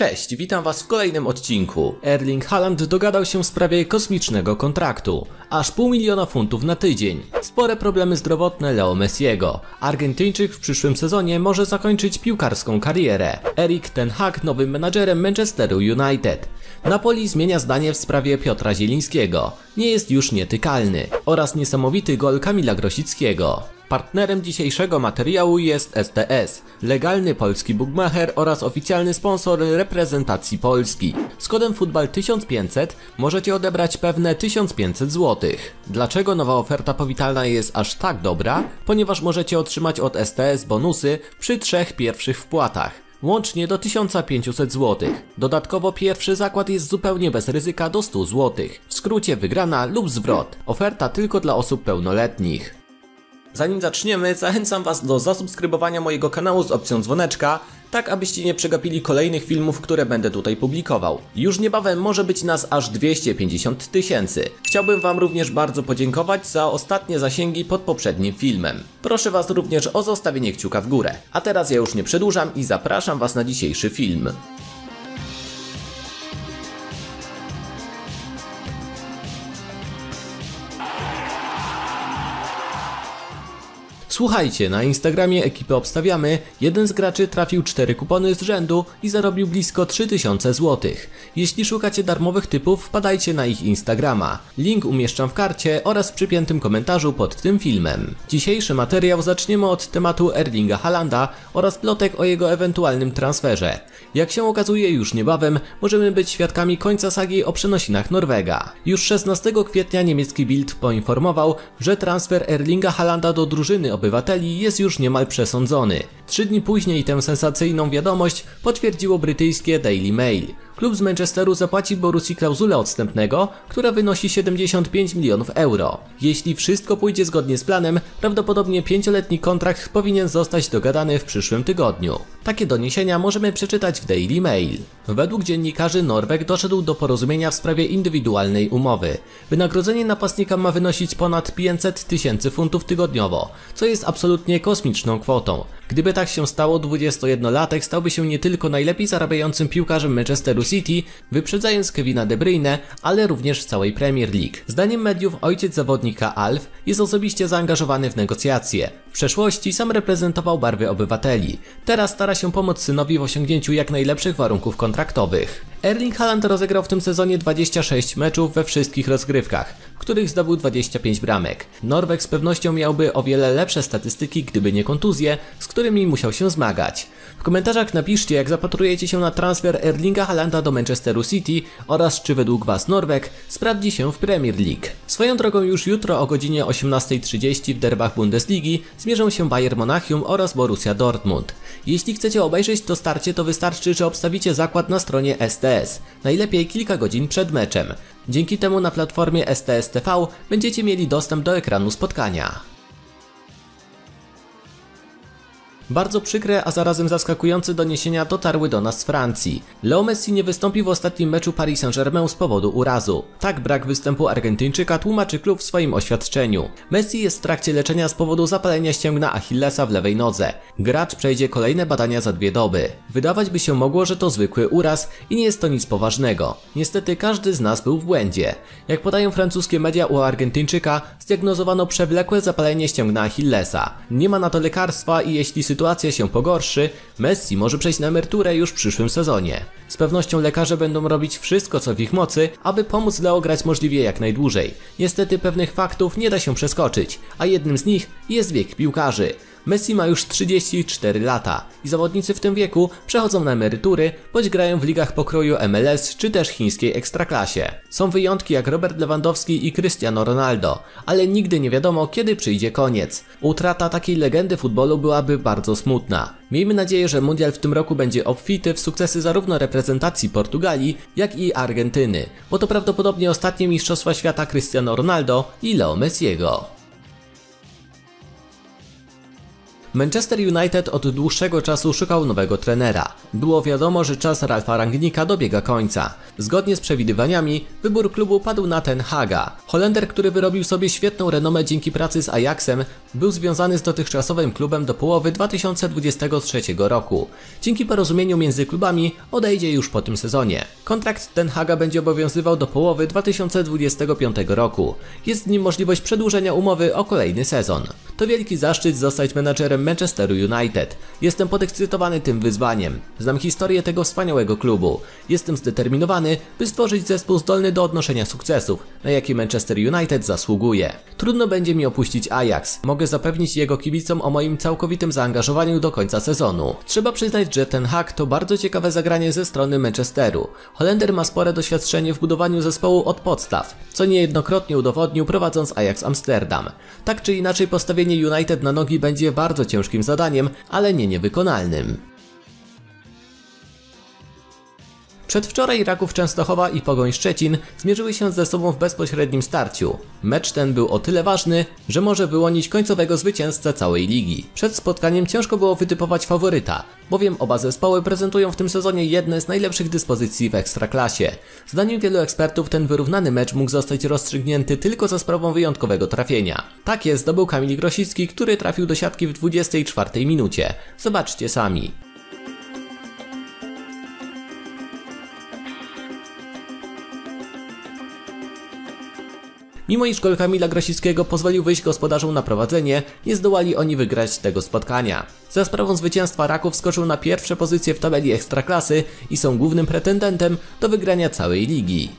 Cześć, witam was w kolejnym odcinku. Erling Haaland dogadał się w sprawie kosmicznego kontraktu. Aż pół miliona funtów na tydzień. Spore problemy zdrowotne Leo Messiego. Argentyńczyk w przyszłym sezonie może zakończyć piłkarską karierę. Erik Ten Hag nowym menadżerem Manchesteru United. Napoli zmienia zdanie w sprawie Piotra Zielińskiego. Nie jest już nietykalny. Oraz niesamowity gol Kamila Grosickiego. Partnerem dzisiejszego materiału jest STS, legalny polski bookmacher oraz oficjalny sponsor reprezentacji Polski. Z kodem FUTBAL 1500 możecie odebrać pewne 1500 zł. Dlaczego nowa oferta powitalna jest aż tak dobra? Ponieważ możecie otrzymać od STS bonusy przy trzech pierwszych wpłatach łącznie do 1500 zł. Dodatkowo pierwszy zakład jest zupełnie bez ryzyka do 100 zł. W skrócie wygrana lub zwrot. Oferta tylko dla osób pełnoletnich. Zanim zaczniemy, zachęcam Was do zasubskrybowania mojego kanału z opcją dzwoneczka, tak abyście nie przegapili kolejnych filmów, które będę tutaj publikował. Już niebawem może być nas aż 250 tysięcy. Chciałbym Wam również bardzo podziękować za ostatnie zasięgi pod poprzednim filmem. Proszę Was również o zostawienie kciuka w górę. A teraz ja już nie przedłużam i zapraszam Was na dzisiejszy film. Słuchajcie, na Instagramie ekipy obstawiamy, jeden z graczy trafił 4 kupony z rzędu i zarobił blisko 3000 zł. Jeśli szukacie darmowych typów, wpadajcie na ich Instagrama. Link umieszczam w karcie oraz w przypiętym komentarzu pod tym filmem. Dzisiejszy materiał zaczniemy od tematu Erlinga Halanda oraz plotek o jego ewentualnym transferze. Jak się okazuje już niebawem, możemy być świadkami końca sagi o przenosinach Norwega. Już 16 kwietnia niemiecki Bild poinformował, że transfer Erlinga Halanda do drużyny obywateli jest już niemal przesądzony. Trzy dni później tę sensacyjną wiadomość potwierdziło brytyjskie Daily Mail. Klub z Manchesteru zapłaci Borussii klauzulę odstępnego, która wynosi 75 milionów euro. Jeśli wszystko pójdzie zgodnie z planem, prawdopodobnie pięcioletni kontrakt powinien zostać dogadany w przyszłym tygodniu. Takie doniesienia możemy przeczytać w Daily Mail. Według dziennikarzy Norweg doszedł do porozumienia w sprawie indywidualnej umowy. Wynagrodzenie napastnika ma wynosić ponad 500 tysięcy funtów tygodniowo, co jest absolutnie kosmiczną kwotą. Gdyby tak się stało, 21-latek stałby się nie tylko najlepiej zarabiającym piłkarzem Manchesteru City, wyprzedzając Kevina De Bruyne, ale również całej Premier League. Zdaniem mediów ojciec zawodnika Alf jest osobiście zaangażowany w negocjacje. W przeszłości sam reprezentował barwy obywateli. Teraz stara się pomóc synowi w osiągnięciu jak najlepszych warunków kontraktowych. Erling Haaland rozegrał w tym sezonie 26 meczów we wszystkich rozgrywkach, w których zdobył 25 bramek. Norweg z pewnością miałby o wiele lepsze statystyki, gdyby nie kontuzje, z którymi musiał się zmagać. W komentarzach napiszcie, jak zapatrujecie się na transfer Erlinga Haalanda do Manchesteru City oraz czy według Was Norweg sprawdzi się w Premier League. Swoją drogą już jutro o godzinie 18.30 w derbach Bundesligi zmierzą się Bayern Monachium oraz Borussia Dortmund. Jeśli chcecie obejrzeć to starcie, to wystarczy, że obstawicie zakład na stronie STS, najlepiej kilka godzin przed meczem. Dzięki temu na platformie STS TV będziecie mieli dostęp do ekranu spotkania. Bardzo przykre, a zarazem zaskakujące doniesienia dotarły do nas z Francji. Leo Messi nie wystąpi w ostatnim meczu Paris Saint-Germain z powodu urazu. Tak brak występu Argentyńczyka tłumaczy klub w swoim oświadczeniu. Messi jest w trakcie leczenia z powodu zapalenia ścięgna Achillesa w lewej nodze. Gracz przejdzie kolejne badania za dwie doby. Wydawać by się mogło, że to zwykły uraz i nie jest to nic poważnego. Niestety każdy z nas był w błędzie. Jak podają francuskie media u Argentyńczyka, zdiagnozowano przewlekłe zapalenie ścięgna Achillesa. Nie ma na to lekarstwa i jeśli sytuacja sytuacja się pogorszy, Messi może przejść na emeryturę już w przyszłym sezonie. Z pewnością lekarze będą robić wszystko co w ich mocy, aby pomóc Leo grać możliwie jak najdłużej. Niestety pewnych faktów nie da się przeskoczyć, a jednym z nich jest wiek piłkarzy. Messi ma już 34 lata i zawodnicy w tym wieku przechodzą na emerytury bądź grają w ligach pokroju MLS czy też chińskiej ekstraklasie. Są wyjątki jak Robert Lewandowski i Cristiano Ronaldo, ale nigdy nie wiadomo kiedy przyjdzie koniec. Utrata takiej legendy futbolu byłaby bardzo smutna. Miejmy nadzieję, że mundial w tym roku będzie obfity w sukcesy zarówno reprezentacji Portugalii, jak i Argentyny, bo to prawdopodobnie ostatnie mistrzostwa świata Cristiano Ronaldo i Leo Messiego. Manchester United od dłuższego czasu szukał nowego trenera. Było wiadomo, że czas Ralfa Rangnika dobiega końca. Zgodnie z przewidywaniami, wybór klubu padł na Ten Haga. Holender, który wyrobił sobie świetną renomę dzięki pracy z Ajaxem, był związany z dotychczasowym klubem do połowy 2023 roku. Dzięki porozumieniu między klubami odejdzie już po tym sezonie. Kontrakt Ten Haga będzie obowiązywał do połowy 2025 roku. Jest w nim możliwość przedłużenia umowy o kolejny sezon. To wielki zaszczyt zostać menadżerem Manchesteru United. Jestem podekscytowany tym wyzwaniem. Znam historię tego wspaniałego klubu. Jestem zdeterminowany, by stworzyć zespół zdolny do odnoszenia sukcesów, na jakie Manchester United zasługuje. Trudno będzie mi opuścić Ajax. Mogę zapewnić jego kibicom o moim całkowitym zaangażowaniu do końca sezonu. Trzeba przyznać, że ten hack to bardzo ciekawe zagranie ze strony Manchesteru. Holender ma spore doświadczenie w budowaniu zespołu od podstaw, co niejednokrotnie udowodnił prowadząc Ajax Amsterdam. Tak czy inaczej postawienie United na nogi będzie bardzo ciężkim zadaniem, ale nie niewykonalnym. Przedwczoraj Raków Częstochowa i Pogoń Szczecin zmierzyły się ze sobą w bezpośrednim starciu. Mecz ten był o tyle ważny, że może wyłonić końcowego zwycięzcę całej ligi. Przed spotkaniem ciężko było wytypować faworyta, bowiem oba zespoły prezentują w tym sezonie jedne z najlepszych dyspozycji w Ekstraklasie. Zdaniem wielu ekspertów ten wyrównany mecz mógł zostać rozstrzygnięty tylko za sprawą wyjątkowego trafienia. Tak jest, zdobył Kamil Grosicki, który trafił do siatki w 24 minucie. Zobaczcie sami. Mimo iż gol Kamila Grosickiego pozwolił wyjść gospodarzom na prowadzenie, nie zdołali oni wygrać tego spotkania. Za sprawą zwycięstwa Raków skoczył na pierwsze pozycje w tabeli Ekstraklasy i są głównym pretendentem do wygrania całej ligi.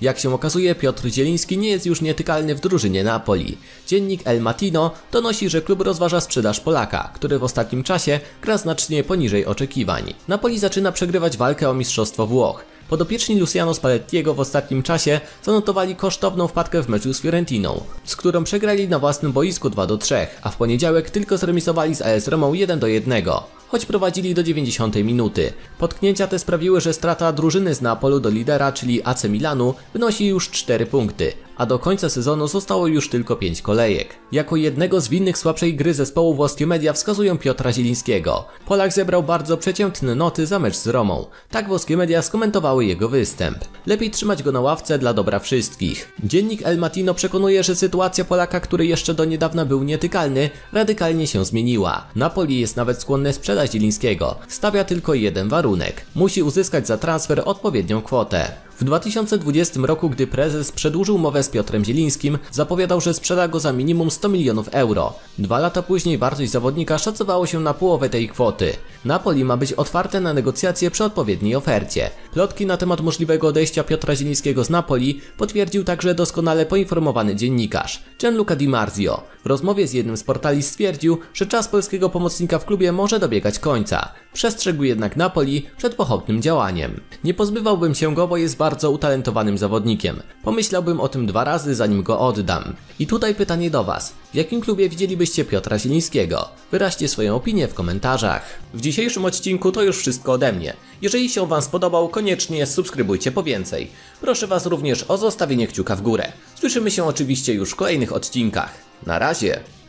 Jak się okazuje, Piotr Zieliński nie jest już nietykalny w drużynie Napoli. Dziennik El Matino donosi, że klub rozważa sprzedaż Polaka, który w ostatnim czasie gra znacznie poniżej oczekiwań. Napoli zaczyna przegrywać walkę o Mistrzostwo Włoch. Podopieczni Luciano Spallettiego w ostatnim czasie zanotowali kosztowną wpadkę w meczu z Fiorentiną, z którą przegrali na własnym boisku 2 do 3, a w poniedziałek tylko zremisowali z AS Romą 1 do 1 choć prowadzili do 90 minuty. Potknięcia te sprawiły, że strata drużyny z Neapolu do lidera, czyli AC Milanu, wynosi już 4 punkty, a do końca sezonu zostało już tylko 5 kolejek. Jako jednego z winnych słabszej gry zespołu włoskie media wskazują Piotra Zielińskiego. Polak zebrał bardzo przeciętne noty za mecz z Romą. Tak włoskie media skomentowały jego występ. Lepiej trzymać go na ławce dla dobra wszystkich. Dziennik El Matino przekonuje, że sytuacja Polaka, który jeszcze do niedawna był nietykalny, radykalnie się zmieniła. Napoli jest nawet skłonny sprzedać Zielińskiego. Stawia tylko jeden warunek. Musi uzyskać za transfer odpowiednią kwotę. W 2020 roku, gdy prezes przedłużył umowę z Piotrem Zielińskim, zapowiadał, że sprzeda go za minimum 100 milionów euro. Dwa lata później wartość zawodnika szacowało się na połowę tej kwoty. Napoli ma być otwarte na negocjacje przy odpowiedniej ofercie. Plotki na temat możliwego odejścia Piotra Zielińskiego z Napoli potwierdził także doskonale poinformowany dziennikarz Gianluca Di Marzio. W rozmowie z jednym z portali stwierdził, że czas polskiego pomocnika w klubie może dobiegać końca. Przestrzegł jednak Napoli przed pochopnym działaniem. Nie pozbywałbym się go, bo jest bardzo utalentowanym zawodnikiem. Pomyślałbym o tym dwa razy, zanim go oddam. I tutaj pytanie do Was. W jakim klubie widzielibyście Piotra Zielińskiego? Wyraźcie swoją opinię w komentarzach. W dzisiejszym odcinku to już wszystko ode mnie. Jeżeli się Wam spodobał, koniecznie subskrybujcie po więcej. Proszę Was również o zostawienie kciuka w górę. Słyszymy się oczywiście już w kolejnych odcinkach. Na razie!